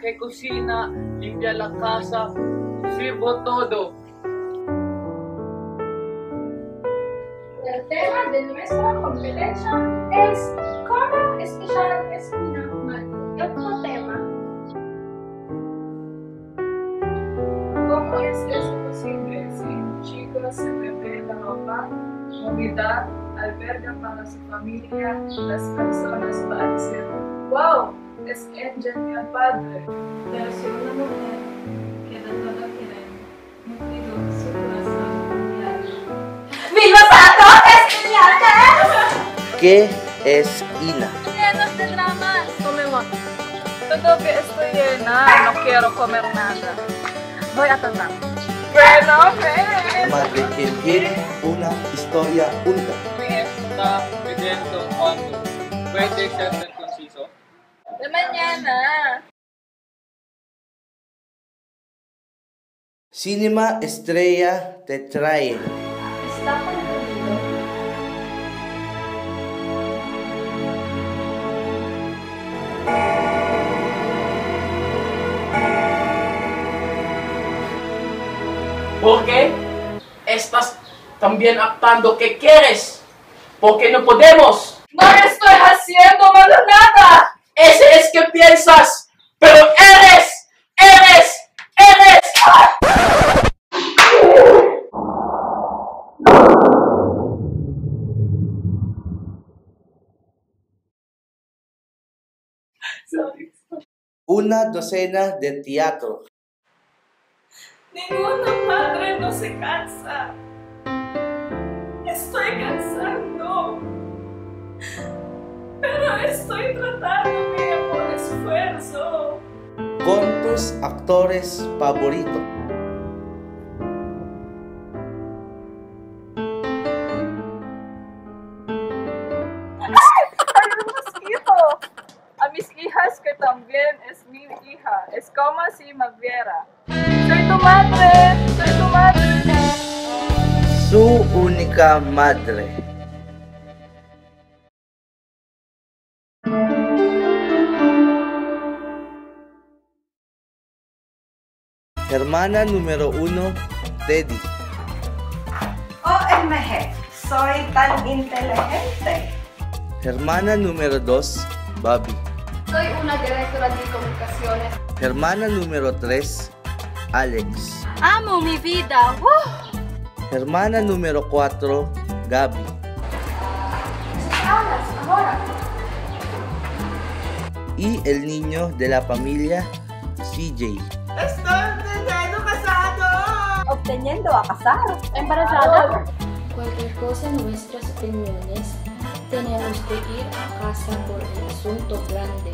Que cocina, limpia la casa, sirvo todo. El tema de nuestra competencia es cómo escuchar espina. Otro tema. ¿Cómo es eso posible si un chico se prevé la ropa, comida, alberga para su familia, las personas para decir, wow, es un genio padre? Pero si una mujer queda toda querendo, nutrido su corazón mundial. ¡Viva Santo! ¡Es genial! ¿Qué es Ina? Llenos de dramas. Comemos. Todo que estoy llena, no quiero comer nada. Voy a tratar. Bueno. Madre que tiene una historia única. Me está pidiendo cuándo. ¿Puede ser Cinema Estrella te trae. Está perdido. ¿Por qué estás también actuando que quieres? Porque no podemos. No estoy haciendo más nada. Ese es que piensas. Pero eres, eres, eres. Una docena de teatro. Ninguna madre no se cansa. Estoy cansando. Pero estoy tratándome Actores favoritos. A mis hijas que también es mi hija. Es como si me viera. Soy tu madre. Soy tu madre. Su única madre. Hermana número uno, Teddy. OMG, soy tan inteligente. Hermana número dos, Bobby. Soy una directora de comunicaciones. Hermana número tres, Alex. Amo mi vida. Hermana número cuatro, Gaby. Hablas ahora. Y el niño de la familia, CJ. Obteniendo a casar. Embarazada. Cualquier cosa en nuestras opiniones, tenemos que ir a casa por el asunto grande.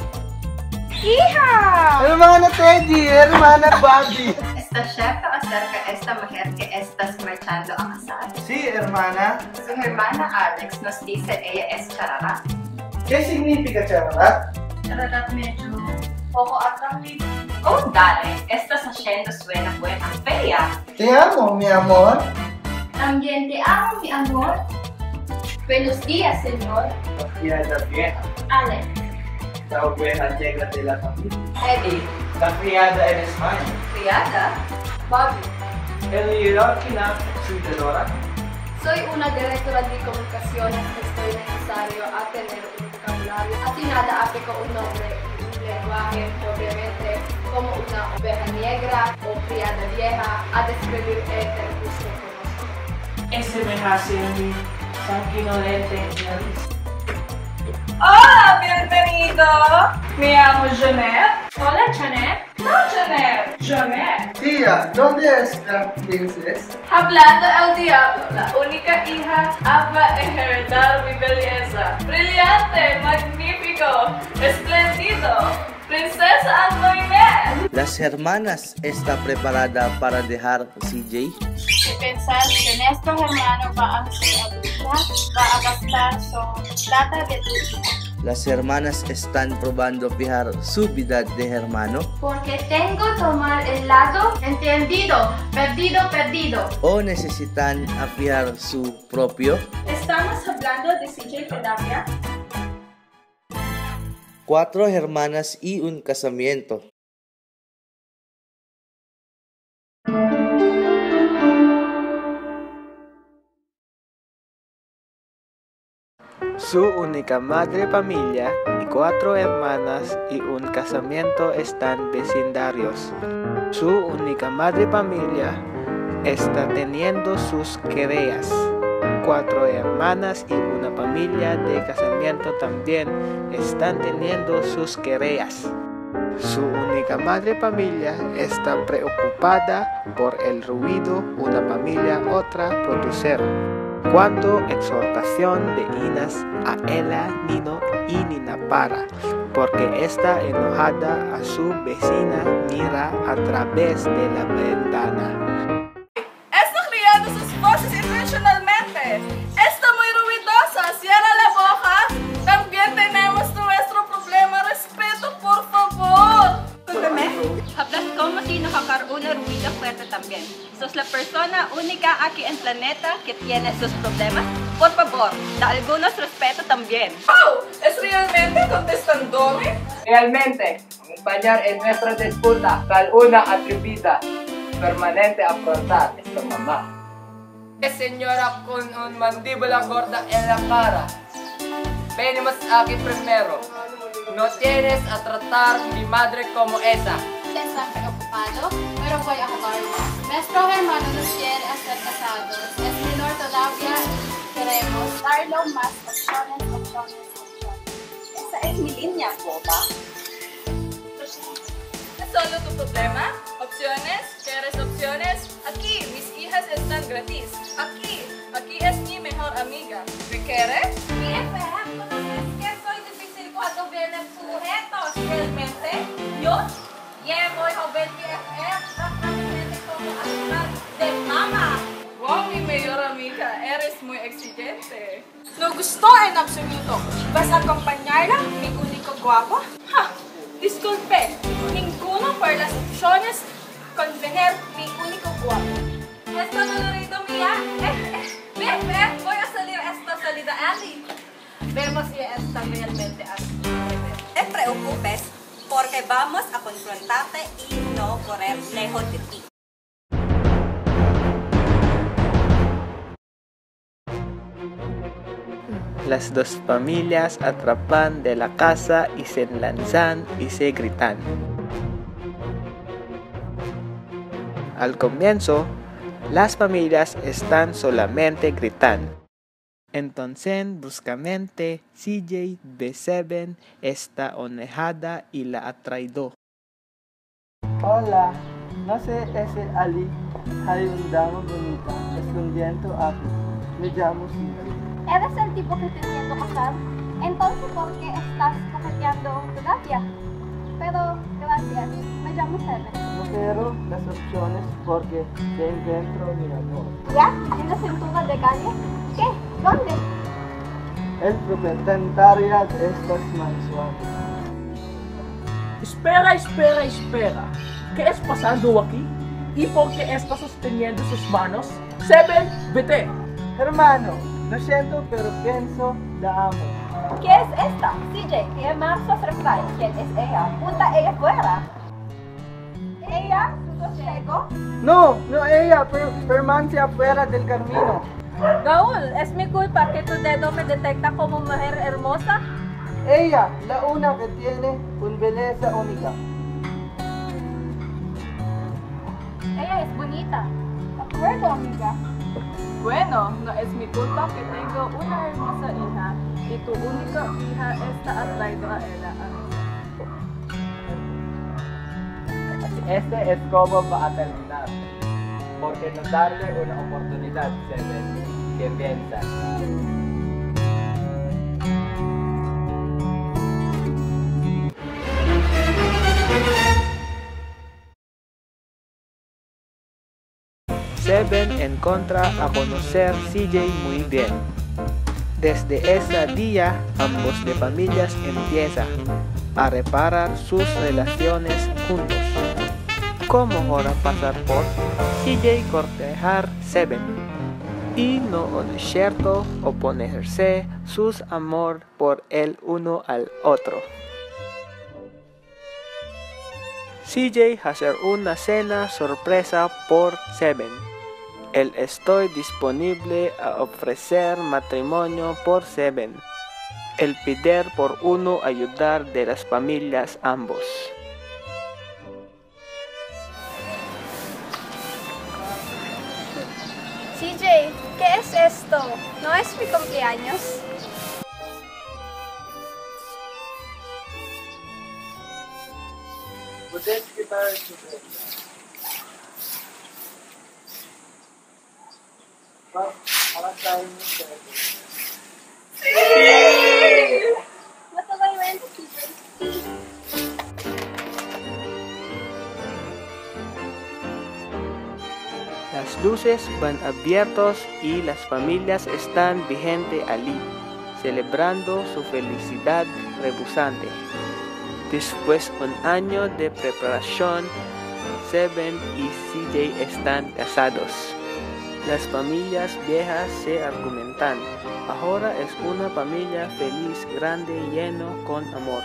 Hermana Teddy, hermana Bobby. ¿Está cierto acerca de esta mujer que estás marchando a casar? Sí, hermana. Su hermana Alex nos dice ella es charara. ¿Qué significa charla? Verdad medyo poco atractivo. Oh, dale, estás haciendo suena buena fea. Te amo, mi amor. También te amo, mi amor. Buenos días, señor. criada vieja, Alex. la oveja negra de la familia. Eddie, La criada en España, criada. Bobby. el hierarquía superiora, Soy una directora de comunicaciones. Estoy necesario a tener un vocabulario atinada aplico un nombre lenguaje, obviamente, como una oveja negra o criada vieja, a describir el recurso conozco. Ese me hace mi sanguinolente nariz. Hola, bienvenido. Me llamo Janet. Hola, Janet. No, Janet. Janet. Tía, ¿dónde está princesa? Hablando el diablo, la única hija va a heredar mi belleza. Brillante, magnífico, espléndido. Princesa Antoinette. Las hermanas está preparada para dejar CJ. Si pensás que nuestro hermano va a ser adulta, va a gastar su plata de tu hija. Las hermanas están probando fijar su vida de hermano Porque tengo tomar el lado entendido, perdido, perdido. o necesitan afiar su propio. ¿Estamos hablando de CJ Pedavia? cuatro hermanas y un casamiento. Su única madre familia y cuatro hermanas y un casamiento están vecindarios. Su única madre familia está teniendo sus querellas. Cuatro hermanas y una familia de casamiento también están teniendo sus querellas. Su única madre familia está preocupada por el ruido una familia otra producer. Cuando exhortación de Inas a ella, Nino y Nina para, porque está enojada a su vecina mira a través de la ventana. Hablas como si nakakaroon ng ruido fuerte también. Sos la persona única aquí en planeta que tiene sus problemas. Por favor, da algunos respeto también. Oh, ¿Es realmente contestándome? Realmente, acompañar en nuestra disputa con una atrevida permanente afrontar esta mamá. Es señora con un mandíbula corta en la cara. Venimos aquí primero. No tienes a tratar mi madre como esa. Está preocupado, pero voy a jugarlo. Nuestro hermano nos quiere hacer casados. Es menor todavía queremos darlo más opciones, opciones, opciones. Esa es mi línea, boba. ¿Es solo tu problema? ¿Opciones? ¿Quieres opciones? Aquí, mis hijas están gratis. Aquí, aquí es mi mejor amiga. ¿Me quieres? BFF, ¿conoces que soy difícil cuando vienen sujetos? Realmente, yo llevo el joven BFF prácticamente como animal de mama. Wow, mi mejor amiga, eres muy exigente. No gusto en absoluto. ¿Vas a acompañarla, mi único guapo? Ja, disculpe, ninguno por las opciones convener mi único guapo. Esto dolorido mía. Eh, eh, BFF, voy a salir esta salida, Andy. Vemos si está realmente así. Te preocupes, porque vamos a confrontarte y no correr lejos de ti. Las dos familias atrapan de la casa y se lanzan y se gritan. Al comienzo, las familias están solamente gritando. Entonces, bruscamente, CJ B7 está onejada y la atraído. Hola, no sé ese Ali. Hay un dama bonita escondiendo aquí. Me llamo CJ. ¿Eres el tipo que te intento casar? Entonces, ¿por qué estás coqueteando todavía? Pero, gracias, me llamo Seven. No quiero las opciones porque te encuentro mi amor. ¿Ya? ¿En la cintura de calle? ¿Qué? ¿Dónde? El propietario de estas mansiones. Espera, espera, espera. ¿Qué es pasando aquí? ¿Y por qué está sosteniendo sus manos? Seven, vete. Hermano, lo siento, pero pienso la amo. ¿Qué es esta? CJ, ella marcha Refly. ¿Quién es ella? Punta ella fuera. ¿Ella? ¿Su sosiego? No, no ella, pero permanece afuera del camino. Raúl, ¿es mi culpa que tu dedo me detecta como mujer hermosa? Ella, la una que tiene una belleza única. Ella es bonita. ¿De acuerdo, amiga? Bueno, no es mi culpa que tengo una hermosa hija y tu única hija está atraída a ella. Este es como va a terminar. Porque no darle una oportunidad, Seven. ¿Qué piensas? Seven encontra a conocer CJ muy bien. Desde ese día, ambos de familias empiezan a reparar sus relaciones juntos. Como ahora pasar por y cortejar Seven y no es cierto oponerse sus amor por el uno al otro. CJ hacer una cena sorpresa por Seven. El estoy disponible a ofrecer matrimonio por Seven. El pedir por uno ayudar de las familias ambos. Esto? ¿No es mi cumpleaños? ¿Puedes quitar Las luces van abiertos y las familias están vigente allí, celebrando su felicidad rebosante. Después un año de preparación, Seven y CJ están casados. Las familias viejas se argumentan. Ahora es una familia feliz, grande, lleno con amor.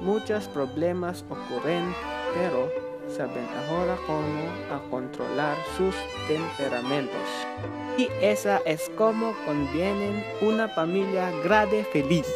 Muchos problemas ocurren, pero saben ahora cómo a controlar sus temperamentos. Y esa es como conviene una familia grande feliz.